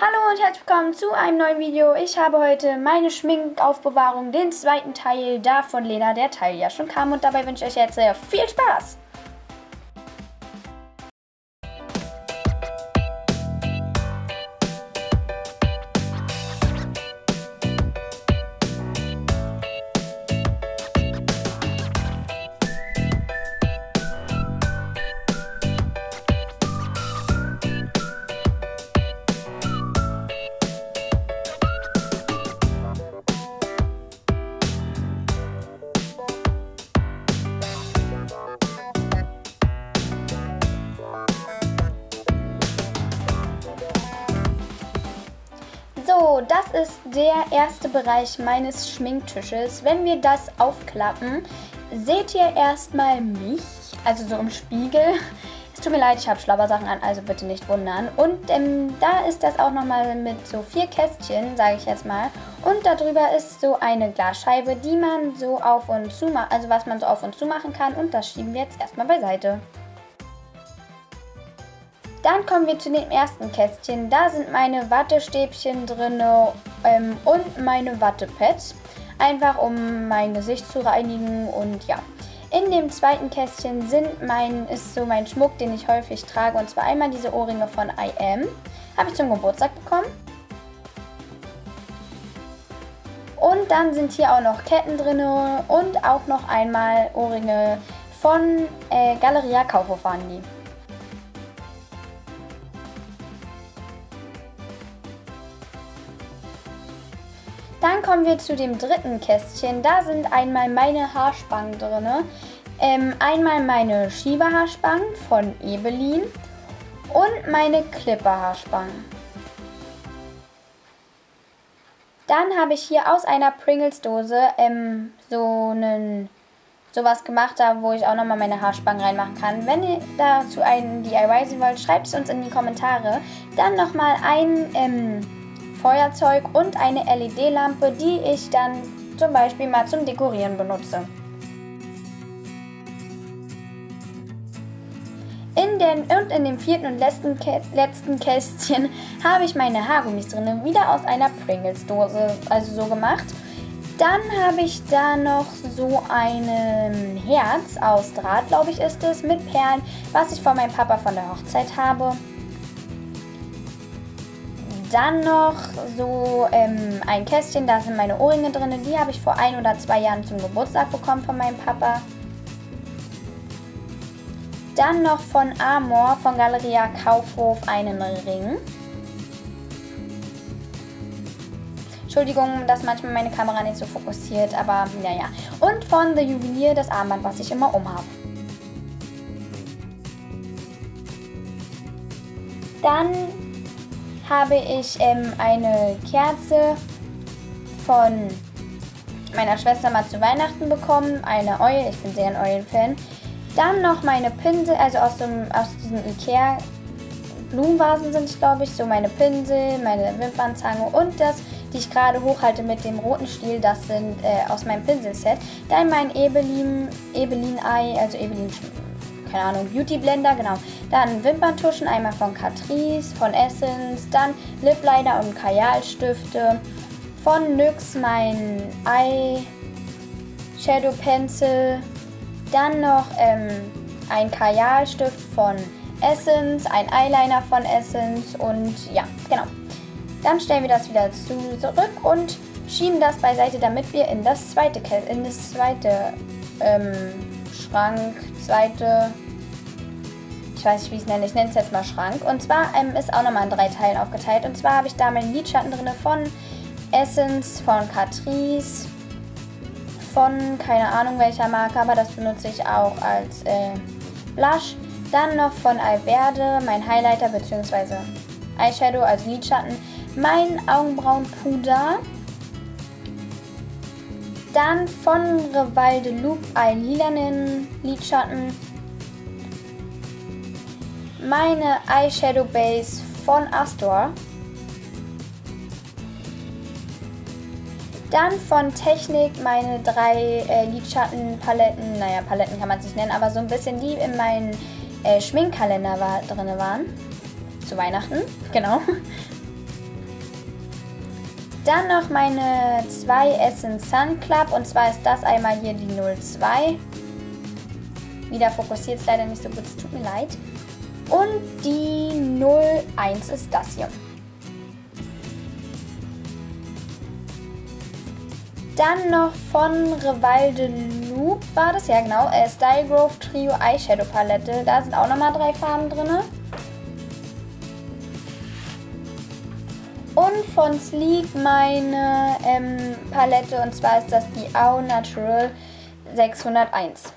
Hallo und herzlich willkommen zu einem neuen Video. Ich habe heute meine Schminkaufbewahrung, den zweiten Teil da von Lena, der Teil ja schon kam. Und dabei wünsche ich euch jetzt sehr viel Spaß. So, das ist der erste Bereich meines Schminktisches. Wenn wir das aufklappen, seht ihr erstmal mich, also so im Spiegel. Es tut mir leid, ich habe Schlabbersachen an, also bitte nicht wundern. Und ähm, da ist das auch nochmal mit so vier Kästchen, sage ich jetzt mal. Und darüber ist so eine Glasscheibe, die man so auf und zu also was man so auf und zu machen kann. Und das schieben wir jetzt erstmal beiseite. Dann kommen wir zu dem ersten Kästchen. Da sind meine Wattestäbchen drin ähm, und meine Wattepads. Einfach um mein Gesicht zu reinigen und ja. In dem zweiten Kästchen sind mein, ist so mein Schmuck, den ich häufig trage. Und zwar einmal diese Ohrringe von IM. Habe ich zum Geburtstag bekommen. Und dann sind hier auch noch Ketten drin und auch noch einmal Ohrringe von äh, Galeria Kaufhof waren die. Kommen wir zu dem dritten Kästchen. Da sind einmal meine Haarspangen drin. Ähm, einmal meine Schieberhaarspangen von Ebelin und meine Clipper-Haarspangen. Dann habe ich hier aus einer Pringles-Dose ähm, so einen sowas gemacht, da wo ich auch nochmal meine Haarspangen reinmachen kann. Wenn ihr dazu einen DIY sehen wollt, schreibt es uns in die Kommentare. Dann nochmal ein ähm, Feuerzeug und eine LED-Lampe, die ich dann zum Beispiel mal zum Dekorieren benutze. In den, und in dem vierten und letzten, letzten Kästchen habe ich meine Haargummis drin, wieder aus einer Pringles-Dose, also so gemacht. Dann habe ich da noch so ein Herz aus Draht, glaube ich ist es, mit Perlen, was ich von meinem Papa von der Hochzeit habe. Dann noch so ähm, ein Kästchen, da sind meine Ohrringe drin. Die habe ich vor ein oder zwei Jahren zum Geburtstag bekommen von meinem Papa. Dann noch von Amor, von Galeria Kaufhof, einen Ring. Entschuldigung, dass manchmal meine Kamera nicht so fokussiert, aber naja. Und von The Juwelier das Armband, was ich immer umhabe. Dann habe ich ähm, eine Kerze von meiner Schwester mal zu Weihnachten bekommen. Eine Eule, ich bin sehr ein Eulen-Fan. Dann noch meine Pinsel, also aus, dem, aus diesen Ikea Blumenvasen sind es, glaube ich. So meine Pinsel, meine Wimpernzange und das, die ich gerade hochhalte mit dem roten Stiel, das sind äh, aus meinem Pinselset. Dann mein Ebelin, Ebelin also Ebelin keine Ahnung, Beauty Blender, genau. Dann Wimperntuschen, einmal von Catrice, von Essence, dann Lip Liner und Kajalstifte. Von NYX mein Eye Shadow Pencil. Dann noch ähm, ein Kajalstift von Essence, ein Eyeliner von Essence und ja, genau. Dann stellen wir das wieder zurück und schieben das beiseite, damit wir in das zweite, in das zweite ähm, Schrank, zweite ich weiß nicht, wie ich es nenne, ich nenne es jetzt mal Schrank. Und zwar ähm, ist auch nochmal in drei Teilen aufgeteilt. Und zwar habe ich da meinen Lidschatten drin von Essence, von Catrice, von keine Ahnung welcher Marke, aber das benutze ich auch als äh, Blush. Dann noch von Alverde, mein Highlighter bzw. Eyeshadow als Lidschatten, mein Augenbrauenpuder. Dann von Revalde Loop ein lilanen Lidschatten meine Eyeshadow Base von Astor. Dann von Technik meine drei äh, Lidschattenpaletten, naja, Paletten kann man es nicht nennen, aber so ein bisschen die in meinem äh, Schminkkalender war, drin waren. Zu Weihnachten, genau. Dann noch meine zwei Essence Sun Club und zwar ist das einmal hier die 02. Wieder fokussiert es leider nicht so gut, es tut mir leid. Und die 01 ist das hier. Dann noch von Revalde Loop war das, ja genau, äh, Style Grove Trio Eyeshadow Palette. Da sind auch nochmal drei Farben drin. Und von Sleek meine ähm, Palette und zwar ist das die Au Natural 601.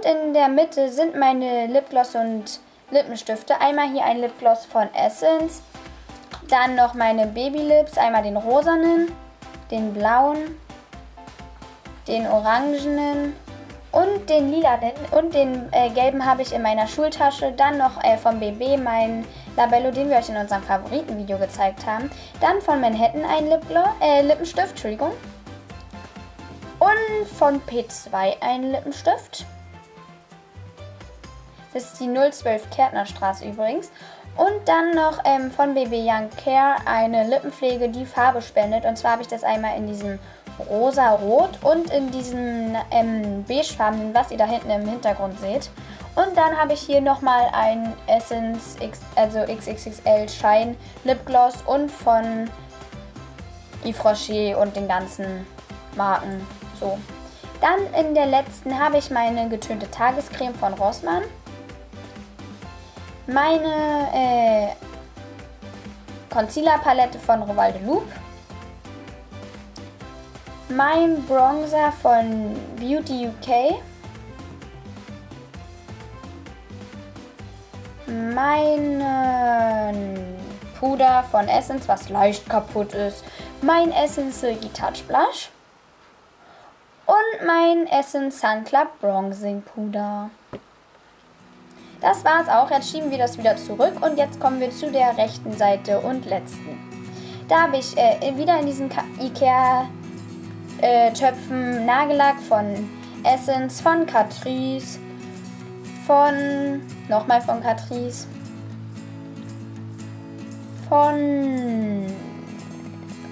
Und in der Mitte sind meine Lipgloss und Lippenstifte. Einmal hier ein Lipgloss von Essence dann noch meine Babylips, einmal den rosanen, den blauen, den orangenen und den lilanen und den äh, gelben habe ich in meiner Schultasche. Dann noch äh, vom BB mein Labello, den wir euch in unserem Favoritenvideo gezeigt haben. Dann von Manhattan ein Lipgloss, äh, Lippenstift, Entschuldigung. Und von P2 ein Lippenstift. Das ist die 012 Kärtnerstraße übrigens. Und dann noch ähm, von BB Young Care eine Lippenpflege, die Farbe spendet. Und zwar habe ich das einmal in diesem rosa-rot und in diesem ähm, beigefarbenen, was ihr da hinten im Hintergrund seht. Und dann habe ich hier nochmal ein Essence X, also XXXL Shine Lipgloss und von Yves Rocher und den ganzen Marken. So. Dann in der letzten habe ich meine getönte Tagescreme von Rossmann meine äh, Concealer-Palette von Rovalde Loop, mein Bronzer von Beauty UK, mein Puder von Essence, was leicht kaputt ist, mein Essence Silky Touch Blush. Und mein Essence Sun Club Bronzing Puder. Das war's auch. Jetzt schieben wir das wieder zurück und jetzt kommen wir zu der rechten Seite und letzten. Da habe ich äh, wieder in diesen Ikea äh, Nagellack von Essence, von Catrice, von nochmal von Catrice, von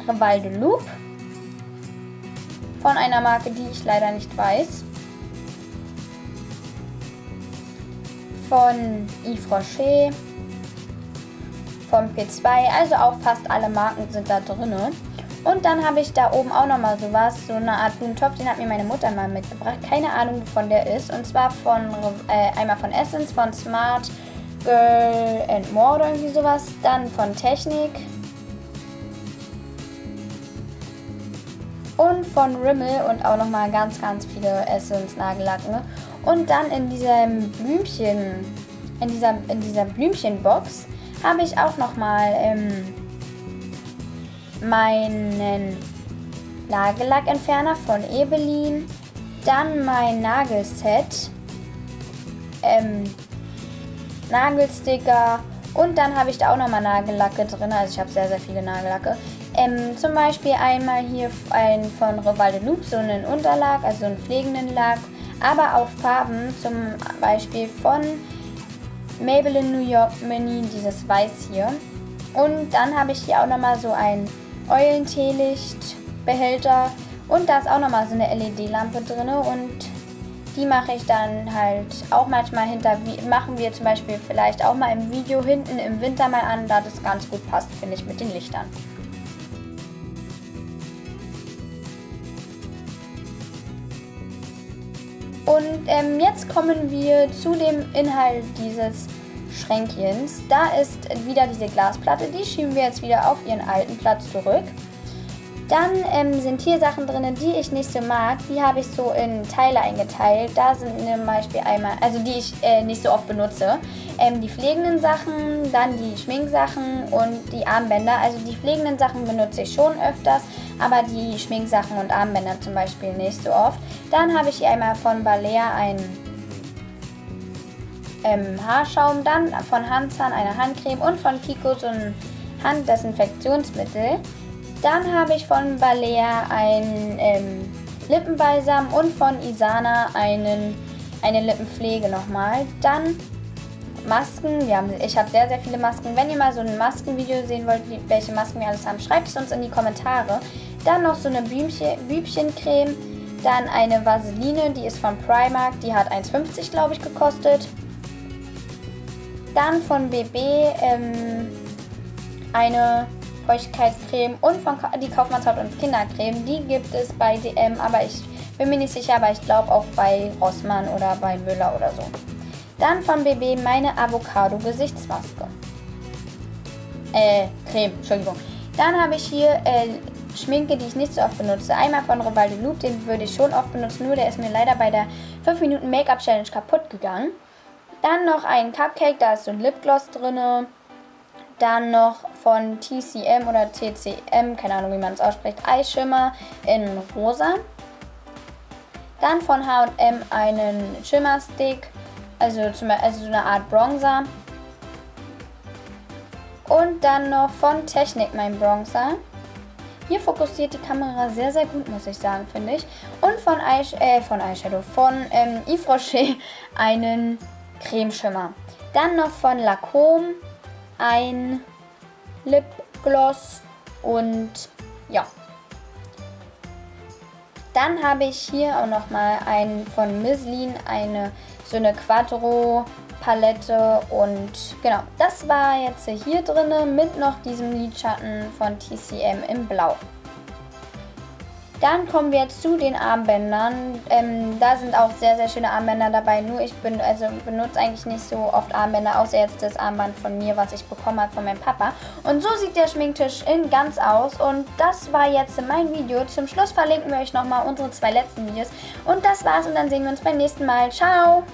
Revalde Loop, von einer Marke, die ich leider nicht weiß. Von Yves Rocher, vom P2, also auch fast alle Marken sind da drin. Und dann habe ich da oben auch nochmal sowas, so eine Art Blumentopf, den hat mir meine Mutter mal mitgebracht. Keine Ahnung, wovon der ist. Und zwar von äh, einmal von Essence, von Smart Girl and More oder irgendwie sowas. Dann von Technik. Und von Rimmel und auch nochmal ganz, ganz viele Essence-Nagellacken. Und dann in diesem Blümchen, in dieser, in dieser Blümchenbox habe ich auch nochmal ähm, meinen Nagellackentferner von Ebelin, dann mein Nagelset, ähm, Nagelsticker und dann habe ich da auch nochmal Nagellacke drin, also ich habe sehr, sehr viele Nagellacke. Ähm, zum Beispiel einmal hier ein von Revalde Loop, so einen Unterlag, also einen pflegenden Lack aber auch Farben, zum Beispiel von Maybelline New York Mini, dieses Weiß hier. Und dann habe ich hier auch nochmal so ein Eulenteelichtbehälter und da ist auch nochmal so eine LED-Lampe drin und die mache ich dann halt auch manchmal hinter, machen wir zum Beispiel vielleicht auch mal im Video hinten im Winter mal an, da das ganz gut passt, finde ich, mit den Lichtern. Und ähm, jetzt kommen wir zu dem Inhalt dieses Schränkchens. Da ist wieder diese Glasplatte, die schieben wir jetzt wieder auf ihren alten Platz zurück. Dann ähm, sind hier Sachen drin, die ich nicht so mag. Die habe ich so in Teile eingeteilt. Da sind zum Beispiel einmal, also die ich äh, nicht so oft benutze. Ähm, die pflegenden Sachen, dann die Schminksachen und die Armbänder. Also die pflegenden Sachen benutze ich schon öfters, aber die Schminksachen und Armbänder zum Beispiel nicht so oft. Dann habe ich hier einmal von Balea einen ähm, Haarschaum, dann von Hansan eine Handcreme und von Kiko so ein Handdesinfektionsmittel. Dann habe ich von Balea ein ähm, Lippenbalsam und von Isana einen, eine Lippenpflege nochmal. Dann Masken. Wir haben, ich habe sehr, sehr viele Masken. Wenn ihr mal so ein Maskenvideo sehen wollt, welche Masken wir alles haben, schreibt es uns in die Kommentare. Dann noch so eine Blümchen, Blümchencreme. Dann eine Vaseline, die ist von Primark. Die hat 1,50 glaube ich gekostet. Dann von BB ähm, eine Feuchtigkeitscreme und von die Kaufmannshaut und Kindercreme. Die gibt es bei DM, aber ich bin mir nicht sicher, aber ich glaube auch bei Rossmann oder bei Müller oder so. Dann von BB meine Avocado-Gesichtsmaske. Äh, Creme, Entschuldigung. Dann habe ich hier äh, Schminke, die ich nicht so oft benutze. Einmal von Rivaldo Loop, den würde ich schon oft benutzen, nur der ist mir leider bei der 5 Minuten Make-up Challenge kaputt gegangen. Dann noch ein Cupcake, da ist so ein Lipgloss drin. Dann noch von TCM oder TCM, keine Ahnung wie man es ausspricht, Eyeshimmer in rosa. Dann von H&M einen Shimmerstick, also, zum, also so eine Art Bronzer. Und dann noch von Technik mein Bronzer. Hier fokussiert die Kamera sehr, sehr gut, muss ich sagen, finde ich. Und von, Eyes äh, von Eyeshadow, von ähm, Yves Rocher einen Cremeschimmer. Dann noch von Lacombe ein Lipgloss und ja. Dann habe ich hier auch noch mal einen von Mislin, eine so eine Quattro Palette und genau, das war jetzt hier drin mit noch diesem Lidschatten von TCM in Blau. Dann kommen wir jetzt zu den Armbändern. Ähm, da sind auch sehr, sehr schöne Armbänder dabei. Nur ich bin, also benutze eigentlich nicht so oft Armbänder, außer jetzt das Armband von mir, was ich bekommen habe von meinem Papa. Und so sieht der Schminktisch in ganz aus. Und das war jetzt mein Video. Zum Schluss verlinken wir euch nochmal unsere zwei letzten Videos. Und das war's und dann sehen wir uns beim nächsten Mal. Ciao!